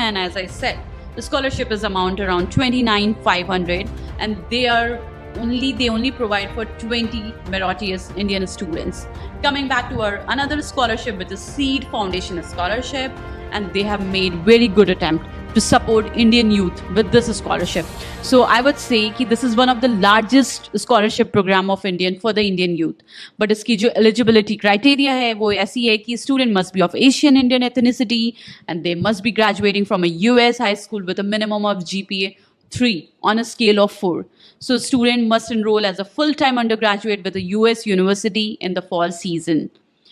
and as I said, the scholarship is amount around 29,500 and they are only they only provide for 20 meritorious Indian students. Coming back to our another scholarship with the Seed Foundation Scholarship and they have made very good attempt to support Indian youth with this scholarship. So I would say that this is one of the largest scholarship program of Indian for the Indian youth. But इसकी जो eligibility criteria है वो ऐसी है कि student must be of Asian Indian ethnicity and they must be graduating from a US high school with a minimum of GPA 3 on a scale of 4. So student must enroll as a full-time undergraduate with a US university in the fall season.